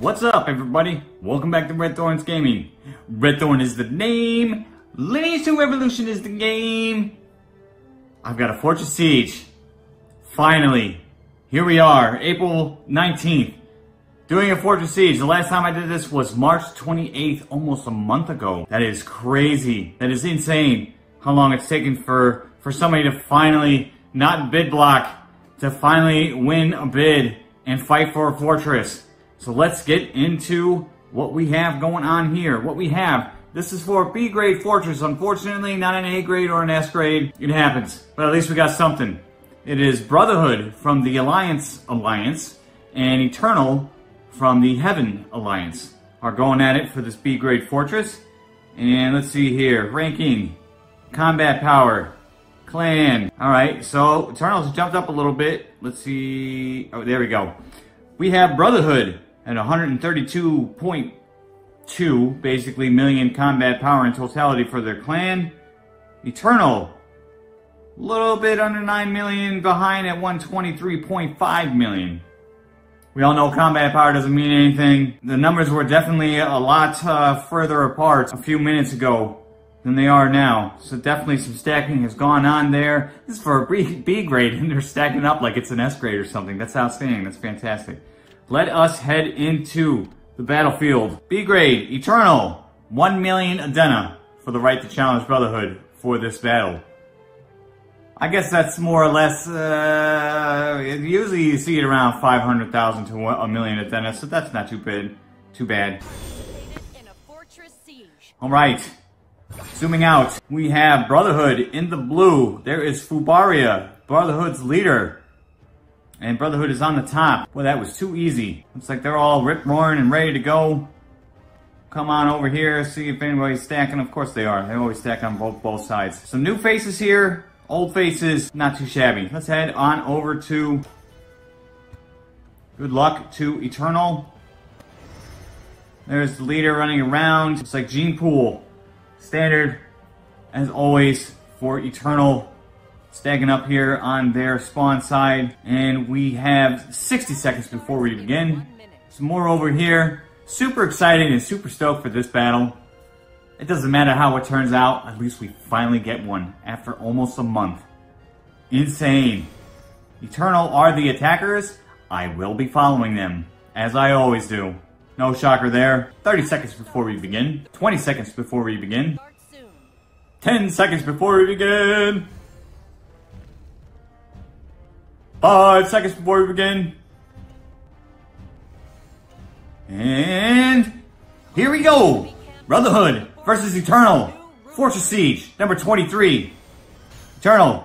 What's up, everybody? Welcome back to Redthorn's Gaming. Redthorn is the name. Lineage 2 Revolution is the game. I've got a Fortress Siege. Finally, here we are, April 19th, doing a Fortress Siege. The last time I did this was March 28th, almost a month ago. That is crazy. That is insane how long it's taken for, for somebody to finally not bid block, to finally win a bid and fight for a fortress. So let's get into what we have going on here. What we have, this is for a B grade fortress. Unfortunately, not an A grade or an S grade. It happens, but at least we got something. It is Brotherhood from the Alliance Alliance and Eternal from the Heaven Alliance are going at it for this B grade fortress. And let's see here, ranking, combat power, clan. All right, so Eternals jumped up a little bit. Let's see. Oh, there we go. We have Brotherhood at 132.2, basically, million combat power in totality for their clan. Eternal, a little bit under 9 million, behind at 123.5 million. We all know combat power doesn't mean anything. The numbers were definitely a lot uh, further apart a few minutes ago than they are now. So definitely some stacking has gone on there. This is for a B grade and they're stacking up like it's an S grade or something. That's outstanding. That's fantastic. Let us head into the battlefield. B grade, Eternal, 1 million Adena for the right to challenge Brotherhood for this battle. I guess that's more or less, uh, usually you see it around 500,000 to a million Adena, so that's not too bad. Too bad. Alright, zooming out, we have Brotherhood in the blue. There is Fubaria, Brotherhood's leader. And Brotherhood is on the top. Well, that was too easy. Looks like they're all rip roaring and ready to go. Come on over here, see if anybody's stacking. Of course they are. They always stack on both both sides. Some new faces here. Old faces, not too shabby. Let's head on over to... Good luck to Eternal. There's the leader running around. Looks like Gene Pool. Standard, as always, for Eternal. Stacking up here on their spawn side. And we have 60 seconds before we begin. Some more over here. Super excited and super stoked for this battle. It doesn't matter how it turns out, at least we finally get one after almost a month. Insane. Eternal are the attackers. I will be following them, as I always do. No shocker there. 30 seconds before we begin. 20 seconds before we begin. 10 seconds before we begin. 5 seconds before we begin. And here we go. Brotherhood versus Eternal. Fortress Siege, number 23. Eternal.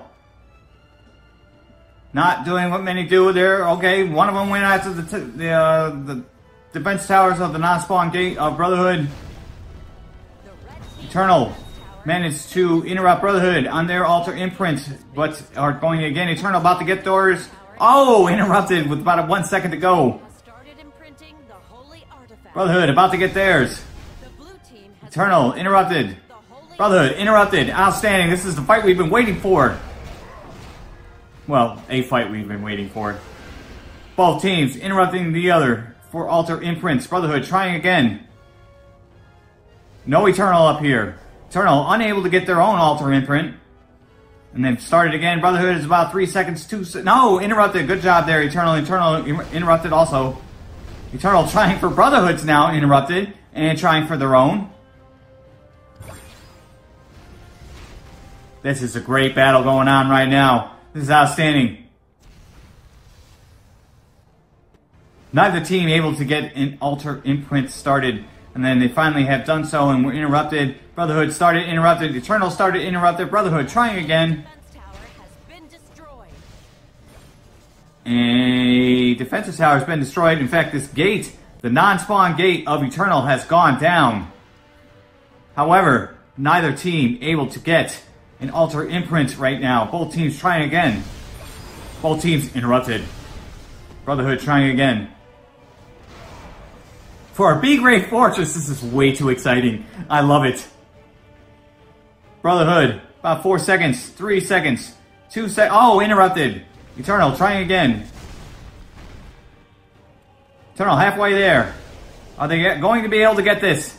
Not doing what many do there. Okay, one of them went after the the, uh, the defense towers of the non-spawn gate of Brotherhood. Eternal managed to interrupt Brotherhood on their altar imprint, but are going again. Eternal about to get doors. Oh, interrupted with about one second to go. Brotherhood about to get theirs. Eternal, interrupted. Brotherhood, interrupted. Outstanding. This is the fight we've been waiting for. Well, a fight we've been waiting for. Both teams interrupting the other for altar imprints. Brotherhood trying again. No Eternal up here. Eternal unable to get their own altar imprint. And then started again. Brotherhood is about three seconds too. No, interrupted. Good job there, Eternal. Eternal interrupted also. Eternal trying for Brotherhood's now interrupted and trying for their own. This is a great battle going on right now. This is outstanding. Neither team able to get an altar imprint started, and then they finally have done so and were interrupted. Brotherhood started interrupted. Eternal started interrupted. Brotherhood trying again. A defensive tower has been destroyed. In fact, this gate, the non-spawn gate of Eternal has gone down. However, neither team able to get an altar imprint right now. Both teams trying again. Both teams interrupted. Brotherhood trying again. For our B grade fortress, this is way too exciting. I love it. Brotherhood, about four seconds, three seconds, two sec. Oh, interrupted. Eternal, trying again. Eternal, halfway there. Are they going to be able to get this?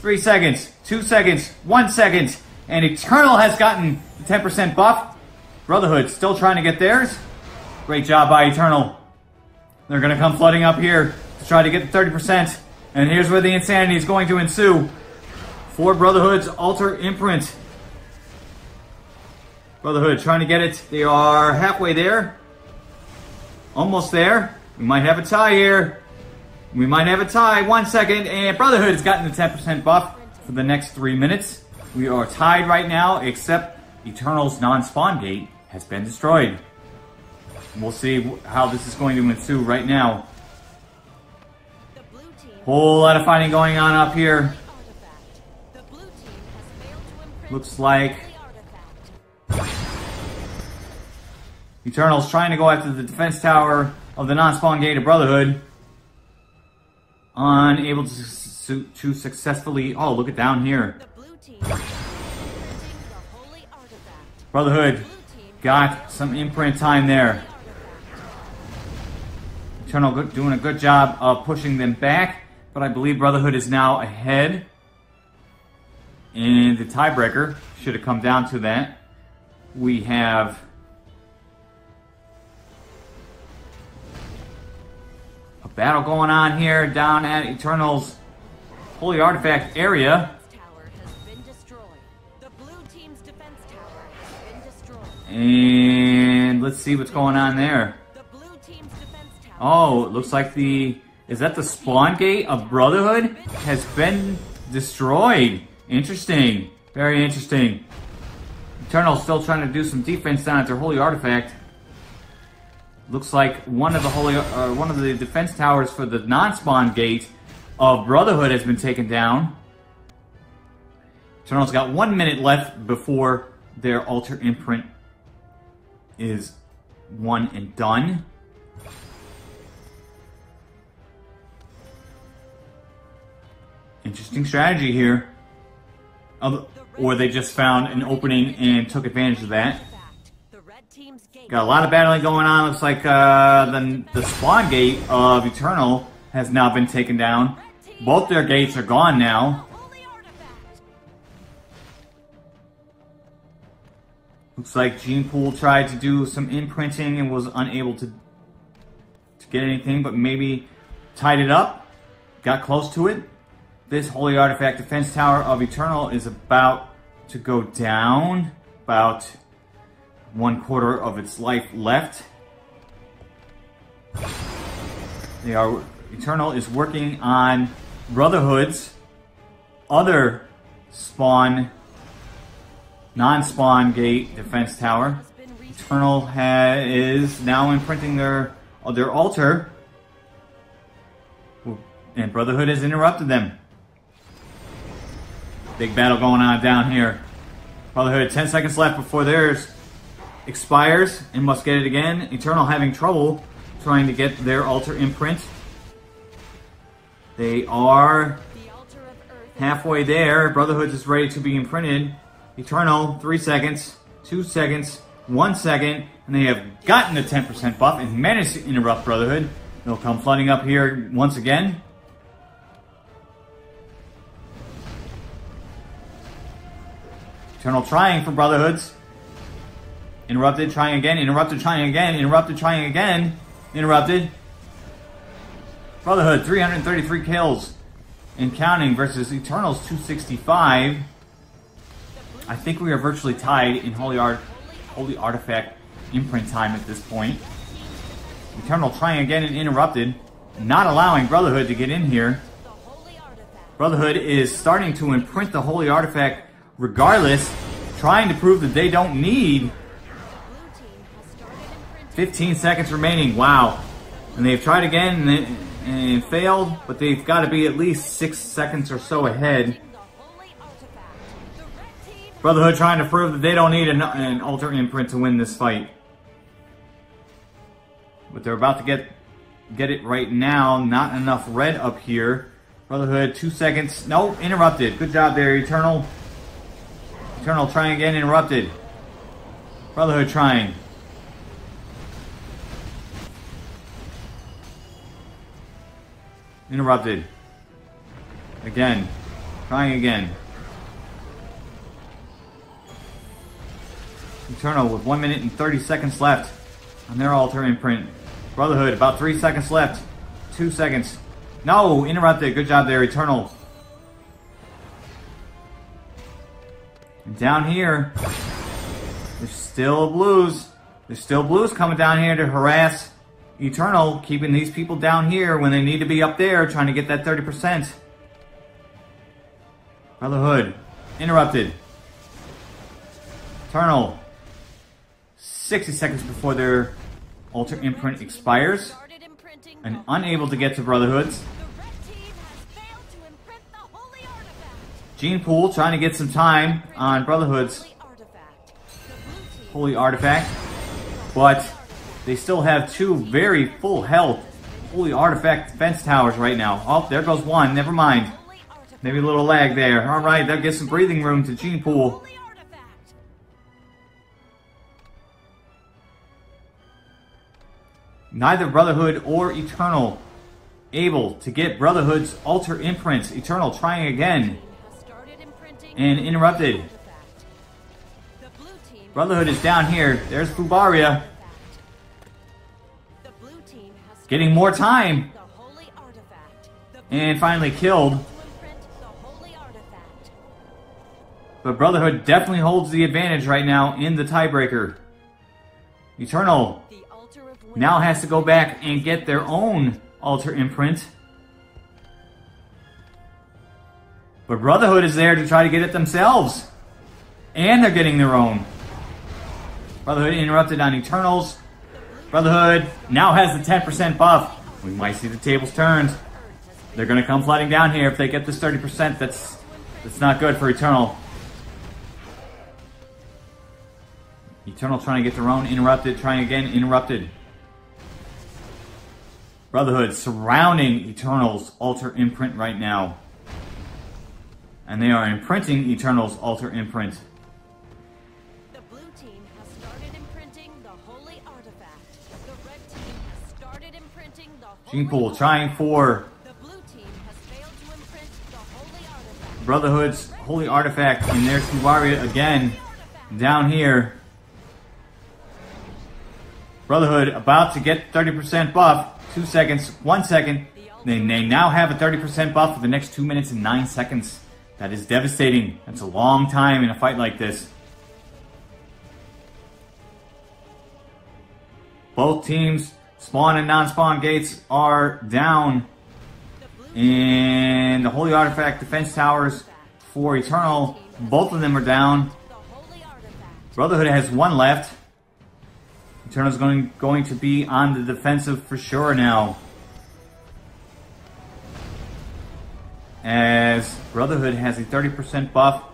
Three seconds, two seconds, one second, and Eternal has gotten the 10% buff. Brotherhood still trying to get theirs. Great job by Eternal. They're going to come flooding up here to try to get the 30%. And here's where the insanity is going to ensue. For Brotherhood's Altar Imprint. Brotherhood trying to get it. They are halfway there. Almost there. We might have a tie here. We might have a tie. One second. And Brotherhood has gotten the 10% buff for the next three minutes. We are tied right now, except Eternal's non-spawn gate has been destroyed. We'll see how this is going to ensue right now. Whole lot of fighting going on up here. Looks like Eternal's trying to go after the defense tower of the non-spawn gate of Brotherhood. Unable to, to successfully... Oh, look at down here. Brotherhood got some imprint time there. Eternal doing a good job of pushing them back, but I believe Brotherhood is now ahead. And the tiebreaker should have come down to that. We have a battle going on here down at Eternal's Holy Artifact area. And let's see what's going on there. Oh, it looks like the... Is that the spawn gate of Brotherhood? Has been destroyed. Interesting. Very interesting. Eternal's still trying to do some defense down at their Holy Artifact. Looks like one of the holy, uh, one of the defense towers for the non-spawn gate of Brotherhood has been taken down. Eternal's got one minute left before their altar imprint is one and done. Interesting strategy here. Or they just found an opening and took advantage of that. Got a lot of battling going on. Looks like uh, the, the spawn gate of Eternal has now been taken down. Both their gates are gone now. Looks like Gene Pool tried to do some imprinting and was unable to, to get anything, but maybe tied it up, got close to it. This Holy Artifact Defense Tower of Eternal is about to go down. About one quarter of its life left. They are Eternal is working on Brotherhood's other spawn non-spawn gate defense tower. Eternal is now imprinting their uh, their altar, and Brotherhood has interrupted them. Big battle going on down here. Brotherhood, 10 seconds left before theirs expires and must get it again. Eternal having trouble trying to get their altar imprint. They are halfway there. Brotherhood is ready to be imprinted. Eternal, 3 seconds, 2 seconds, 1 second, and they have gotten the 10% buff and managed to interrupt Brotherhood. They'll come flooding up here once again. Eternal trying for Brotherhoods. Interrupted, trying again, interrupted, trying again, interrupted, trying again, interrupted. Brotherhood, 333 kills and counting versus Eternal's 265. I think we are virtually tied in Holy Art, Holy Artifact imprint time at this point. Eternal trying again and interrupted, not allowing Brotherhood to get in here. Brotherhood is starting to imprint the Holy Artifact regardless, trying to prove that they don't need 15 seconds remaining. Wow. And they've tried again and, and failed, but they've got to be at least six seconds or so ahead. Brotherhood trying to prove that they don't need an, an altar imprint to win this fight. But they're about to get get it right now. Not enough red up here. Brotherhood, two seconds. No, interrupted. Good job there, Eternal. Eternal trying again, interrupted. Brotherhood trying. Interrupted. Again. Trying again. Eternal with 1 minute and 30 seconds left on their altar imprint. Brotherhood, about 3 seconds left. 2 seconds. No! Interrupted. Good job there, Eternal. And down here, there's still blues. There's still blues coming down here to harass Eternal, keeping these people down here when they need to be up there trying to get that 30%. Brotherhood, interrupted. Eternal, 60 seconds before their altar imprint expires, and unable to get to Brotherhoods. Gene Pool trying to get some time on Brotherhood's Holy Artifact, but they still have two very full health Holy Artifact defense towers right now. Oh, there goes one. Never mind. Maybe a little lag there. All right, that gives some breathing room to Gene Pool. Neither Brotherhood or Eternal able to get Brotherhood's Altar Imprints. Eternal trying again. And interrupted. Brotherhood is down here. There's Fubaria. Getting more time. And finally killed. But Brotherhood definitely holds the advantage right now in the tiebreaker. Eternal now has to go back and get their own altar imprint. But Brotherhood is there to try to get it themselves. And they're getting their own. Brotherhood interrupted on Eternals. Brotherhood now has the 10% buff. We might see the tables turned. They're going to come flooding down here if they get this 30%. That's that's not good for Eternal. Eternal trying to get their own interrupted, trying again, interrupted. Brotherhood surrounding Eternal's altar imprint right now. And they are imprinting Eternal's altar imprint. The blue team has started imprinting the holy artifact. The red team has started imprinting the holy Gene Pool trying for The blue team has failed to imprint the holy artifact. Brotherhood's holy artifact. And there's Fubaria again down here. Brotherhood about to get 30% buff. Two seconds, one second. They, they now have a 30% buff for the next two minutes and nine seconds. That is devastating. That's a long time in a fight like this. Both teams, spawn and non-spawn gates, are down. And the Holy Artifact defense towers for Eternal, both of them are down. Brotherhood has one left. Eternal's going going to be on the defensive for sure now. As Brotherhood has a 30% buff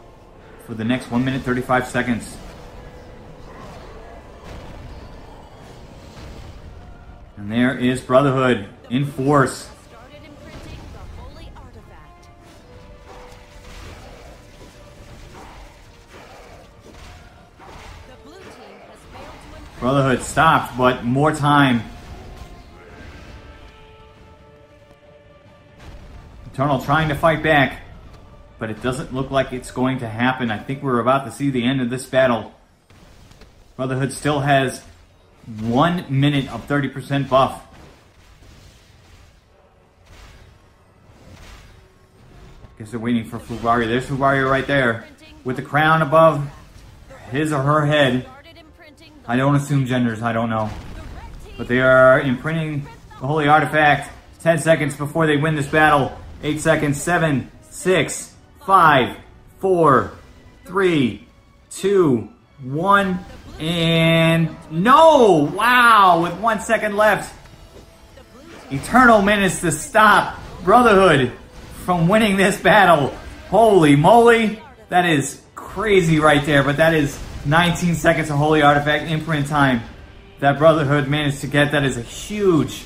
for the next 1 minute 35 seconds. And there is Brotherhood in force. Brotherhood stopped, but more time. Eternal trying to fight back, but it doesn't look like it's going to happen. I think we're about to see the end of this battle. Brotherhood still has one minute of 30% buff. Guess they're waiting for Fubaria. There's Fubaria right there. With the crown above his or her head. I don't assume genders, I don't know. But they are imprinting the holy artifact 10 seconds before they win this battle. 8 seconds, 7, 6, 5, 4, 3, 2, 1, and no! Wow! With one second left, Eternal managed to stop Brotherhood from winning this battle. Holy moly! That is crazy right there, but that is 19 seconds of Holy Artifact imprint time that Brotherhood managed to get. That is a huge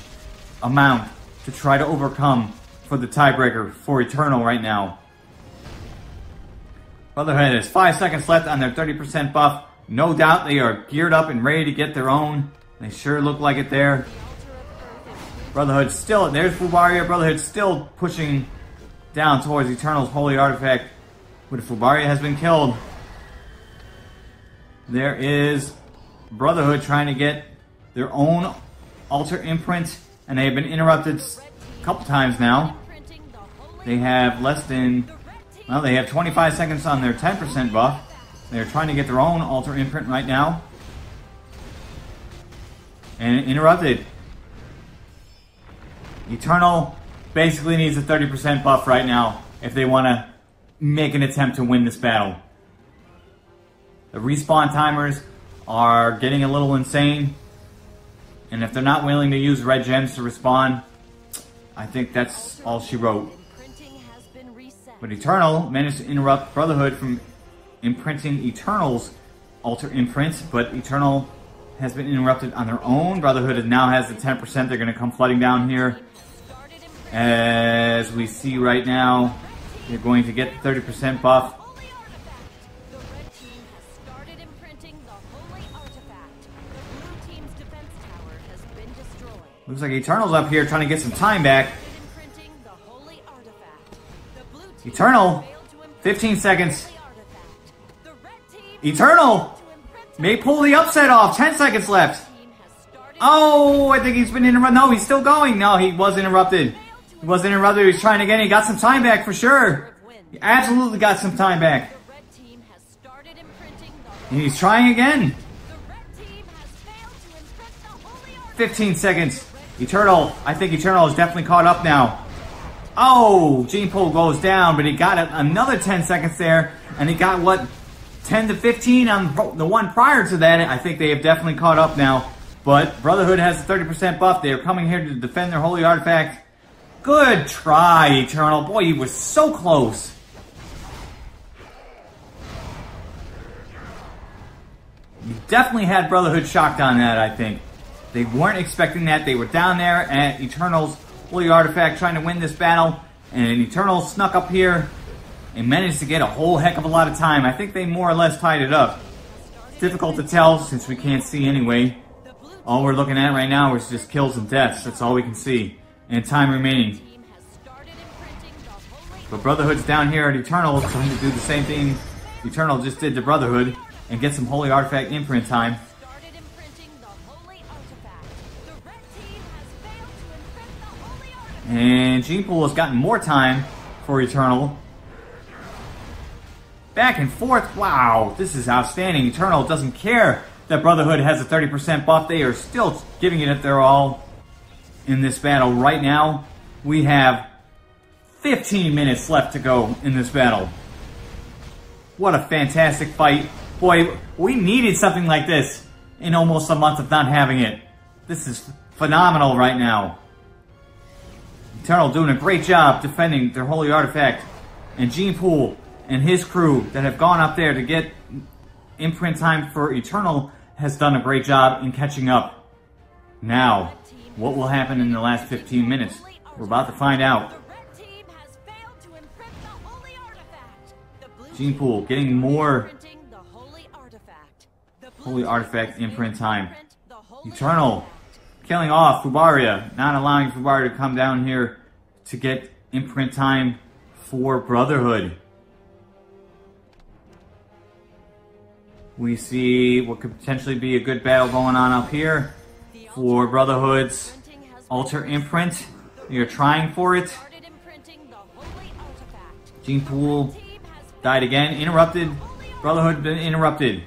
amount to try to overcome for the tiebreaker for Eternal right now. Brotherhood has 5 seconds left on their 30% buff. No doubt they are geared up and ready to get their own. They sure look like it there. Brotherhood still, there's Fubaria. Brotherhood still pushing down towards Eternal's holy artifact. But Fubaria has been killed. There is Brotherhood trying to get their own altar imprint, and they have been interrupted a couple times now. They have less than, well, they have 25 seconds on their 10% buff. They're trying to get their own altar imprint right now. And interrupted. Eternal basically needs a 30% buff right now if they want to make an attempt to win this battle. The respawn timers are getting a little insane. And if they're not willing to use red gems to respawn, I think that's all she wrote. But Eternal managed to interrupt Brotherhood from imprinting Eternal's altar imprint, but Eternal has been interrupted on their own. Brotherhood now has the 10%. They're going to come flooding down here. As we see right now, they're going to get the 30% buff. Looks like Eternal's up here trying to get some time back. Eternal, failed to imprint 15 seconds. Eternal may pull the upset off. 10 seconds left. Oh, I think he's been interrupted. No, he's still going. No, he was interrupted. He was interrupted. He was trying again. He got some time back for sure. He absolutely got some time back. And he's trying again. The red team has failed to imprint the holy artifact. 15 seconds. Eternal. I think Eternal is definitely caught up now. Oh, Gene Pool goes down, but he got another 10 seconds there. And he got what? 10 to 15 on the one prior to that. I think they have definitely caught up now. But Brotherhood has a 30% buff. They are coming here to defend their holy artifact. Good try, Eternal. Boy, you were so close. You definitely had Brotherhood shocked on that, I think. They weren't expecting that. They were down there at Eternal's Holy Artifact trying to win this battle. And Eternal snuck up here and managed to get a whole heck of a lot of time. I think they more or less tied it up. It's Difficult to tell since we can't see anyway. All we're looking at right now is just kills and deaths. That's all we can see. And time remaining. But Brotherhood's down here at Eternal trying to do the same thing Eternal just did to Brotherhood and get some Holy Artifact imprint time. And Gene Pool has gotten more time for Eternal. Back and forth. Wow, this is outstanding. Eternal doesn't care that Brotherhood has a 30% buff. They are still giving it their all in this battle. Right now, we have 15 minutes left to go in this battle. What a fantastic fight. Boy, we needed something like this in almost a month of not having it. This is phenomenal right now. Eternal doing a great job defending their holy artifact. And Gene Pool and his crew that have gone up there to get imprint time for Eternal has done a great job in catching up. Now, what will happen in the last 15 minutes? We're about to find out. The red team has failed to imprint the holy artifact. The blue Gene Pool getting more holy artifact. The blue holy team artifact has failed imprint time. imprint the holy Eternal. Killing off Fubaria, not allowing Fubaria to come down here to get imprint time for Brotherhood. We see what could potentially be a good battle going on up here for Brotherhood's reset. imprint. You're trying for it. Gene Pool died again, interrupted. Brotherhood been interrupted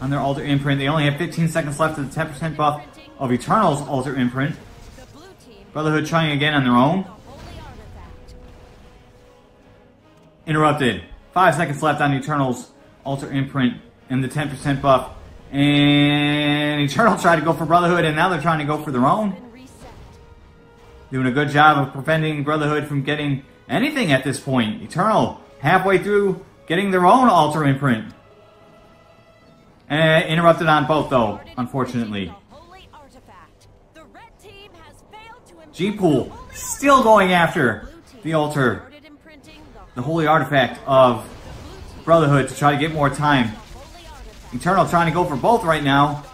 on their altar imprint. They only have 15 seconds left of the 10% buff of Eternal's altar imprint. Brotherhood trying again on their own. Interrupted. Five seconds left on Eternal's altar imprint and the 10% buff. And Eternal tried to go for Brotherhood, and now they're trying to go for their own. Doing a good job of preventing Brotherhood from getting anything at this point. Eternal halfway through getting their own altar imprint. And interrupted on both though, unfortunately. imprinting the holy artifact. The red team has failed to imprint G the Pool still going after the altar, the holy artifact of Brotherhood to try to get more time. Eternal trying to go for both right now.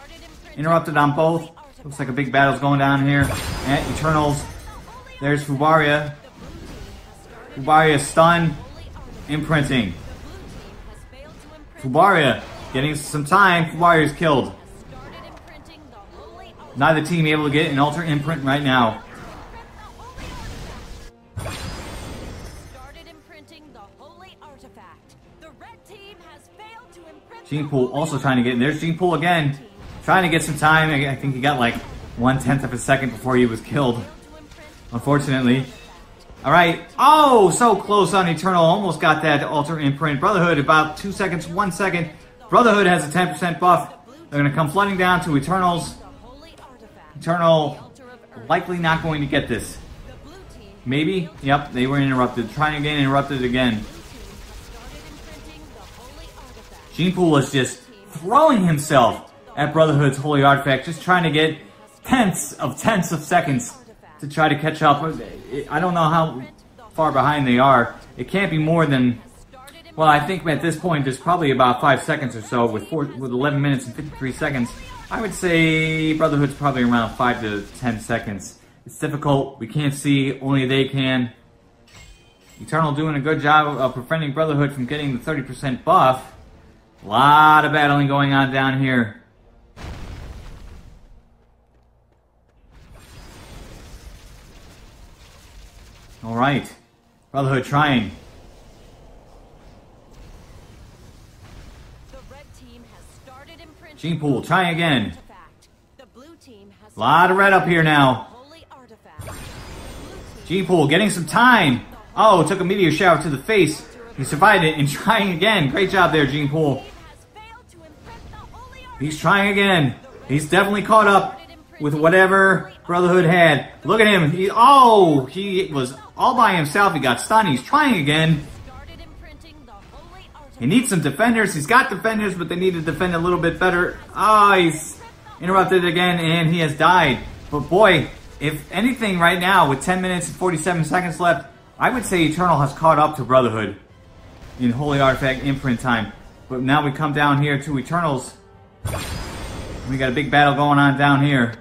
Interrupted on both. Looks like a big battle's going down here. And Eternals. There's Fubaria. Fubaria stunned. Imprinting. Fubaria getting some time. Is killed. Neither team able to get an altar imprint right now. Gene Pool also trying to get in. There's Gene Pool again. Trying to get some time. I think he got like one tenth of a second before he was killed. Unfortunately. Alright. Oh, so close on Eternal. Almost got that altar imprint. Brotherhood about two seconds, one second. Brotherhood has a 10% buff. They're going to come flooding down to Eternals. Eternal likely not going to get this. Maybe? Yep, they were interrupted. Trying again, interrupted again. Pool was just throwing himself at Brotherhood's Holy Artifact, just trying to get tenths of tenths of seconds to try to catch up. I don't know how far behind they are. It can't be more than, well, I think at this point there's probably about 5 seconds or so with, four, with 11 minutes and 53 seconds. I would say Brotherhood's probably around 5 to 10 seconds. It's difficult. We can't see. Only they can. Eternal doing a good job of preventing Brotherhood from getting the 30% buff. A lot of battling going on down here. All right. Brotherhood trying. Gene Pool, trying again. A lot of red up here now. Gene Pool getting some time. Oh, took a meteor shower to the face. He survived it and trying again. Great job there, Gene Pool. He's trying again. He's definitely caught up with whatever Brotherhood had. Look at him. He, oh, he was all by himself. He got stunned. He's trying again. He needs some defenders. He's got defenders, but they need to defend a little bit better. Ah, oh, he's interrupted again, and he has died. But boy, if anything right now, with 10 minutes and 47 seconds left, I would say Eternal has caught up to Brotherhood in Holy Artifact imprint time. But now we come down here to Eternals. We got a big battle going on down here.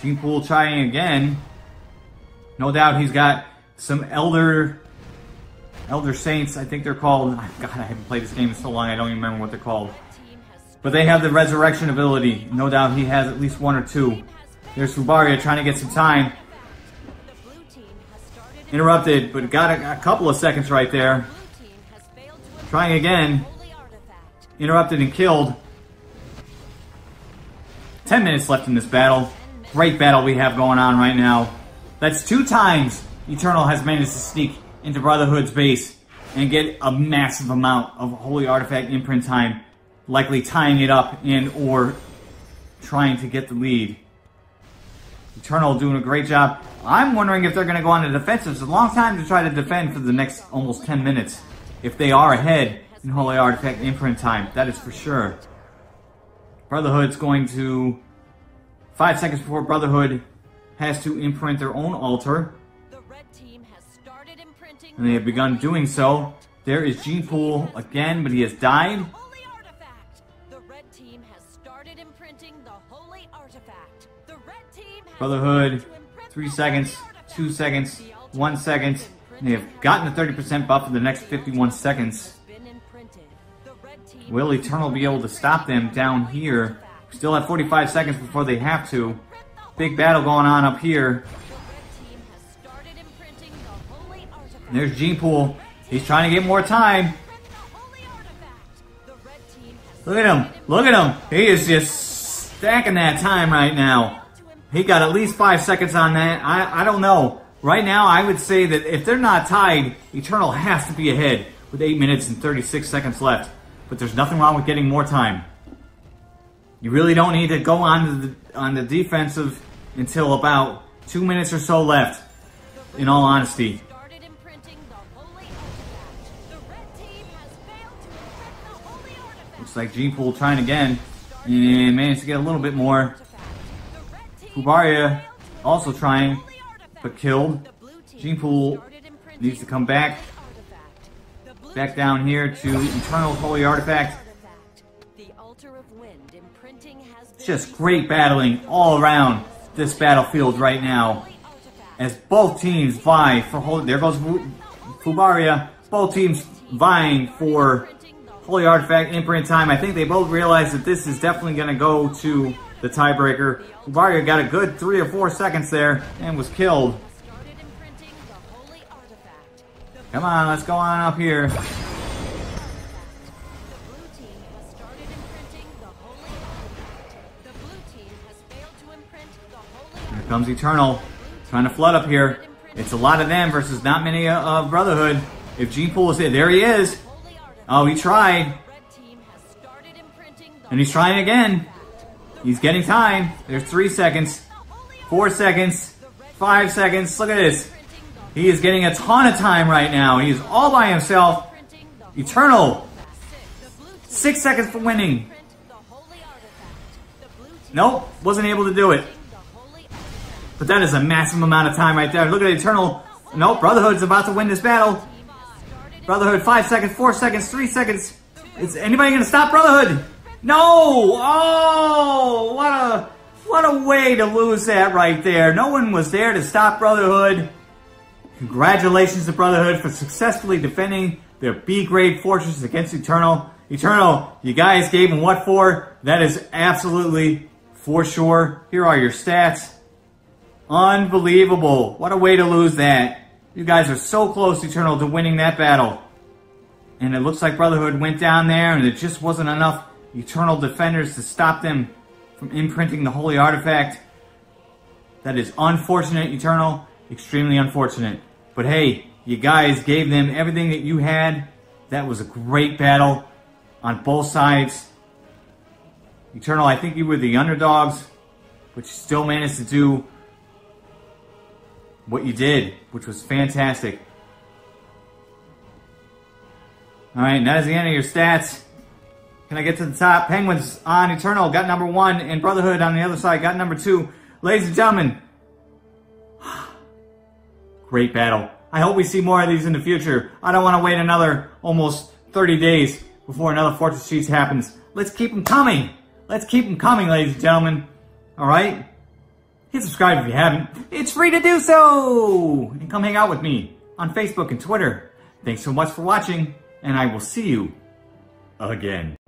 Gene Pool trying again. No doubt he's got some Elder Elder Saints, I think they're called. God, I haven't played this game in so long, I don't even remember what they're called. But they have the resurrection ability. No doubt he has at least one or two. There's Fubaria trying to get some time. Interrupted, but got a, a couple of seconds right there. Trying again. Interrupted and killed. 10 minutes left in this battle. Great battle we have going on right now. That's two times Eternal has managed to sneak into Brotherhood's base and get a massive amount of Holy Artifact imprint time, likely tying it up and or trying to get the lead. Eternal doing a great job. I'm wondering if they're going to go on the defensive. It's a long time to try to defend for the next almost 10 minutes. If they are ahead in Holy Artifact imprint time, that is for sure. Brotherhood's going to... Five seconds before Brotherhood has to imprint their own altar. And they have begun doing so. There is Gene Pool again, but he has died. Brotherhood, three seconds, two seconds, one second. They have gotten the 30% buff for the next 51 seconds. Will Eternal be able to stop them down here? Still have 45 seconds before they have to. Big battle going on up here. There's Gene Pool. He's trying to get more time. Look at him. Look at him. He is just stacking that time right now. He got at least five seconds on that. I, I don't know. Right now, I would say that if they're not tied, Eternal has to be ahead with 8 minutes and 36 seconds left. But there's nothing wrong with getting more time. You really don't need to go on the, on the defensive until about 2 minutes or so left, in all honesty. Looks like G-Pool trying again and managed to get a little bit more. Fubaria also trying. but killed. Gene Pool needs to come back. the artifact. The blue Back down here to Eternal Holy Artifact. artifact. The altar of wind imprinting has been Just great battling all around this battlefield right now. As both teams vie for holy. There goes Fubaria. Both teams vying for Holy Artifact imprint time. I think they both realize that this is definitely going to go to the tiebreaker. Fubaria got a good three or four seconds there and was killed. Come on, let's go on up here. Comes Eternal. Trying to flood up here. It's a lot of them versus not many uh, of Brotherhood. If Gene Pool is here, there he is. Oh, he tried. And he's trying again. He's getting time. There's three seconds, four seconds, five seconds. Look at this. He is getting a ton of time right now. He's all by himself. Eternal. Six seconds for winning. Nope, wasn't able to do it. But that is a massive amount of time right there. Look at Eternal. Nope, Brotherhood's about to win this battle. Brotherhood, five seconds, four seconds, three seconds. Is anybody gonna stop Brotherhood? No! Oh, what a what a way to lose that right there. No one was there to stop Brotherhood. Congratulations to Brotherhood for successfully defending their B grade fortress against Eternal. Eternal, you guys gave them what for? That is absolutely for sure. Here are your stats. Unbelievable. What a way to lose that. You guys are so close, Eternal, to winning that battle. And it looks like Brotherhood went down there and it just wasn't enough Eternal defenders to stop them from imprinting the Holy Artifact. That is unfortunate, Eternal. Extremely unfortunate. But hey, you guys gave them everything that you had. That was a great battle on both sides. Eternal, I think you were the underdogs, but you still managed to do what you did, which was fantastic. All right, that is the end of your stats. Can I get to the top? Penguins on Eternal got number one, and Brotherhood on the other side got number two. Ladies and gentlemen, great battle. I hope we see more of these in the future. I don't want to wait another almost 30 days before another Fortress Siege happens. Let's keep them coming. Let's keep them coming, ladies and gentlemen. All right? Hit subscribe if you haven't. It's free to do so! And come hang out with me on Facebook and Twitter. Thanks so much for watching, and I will see you again.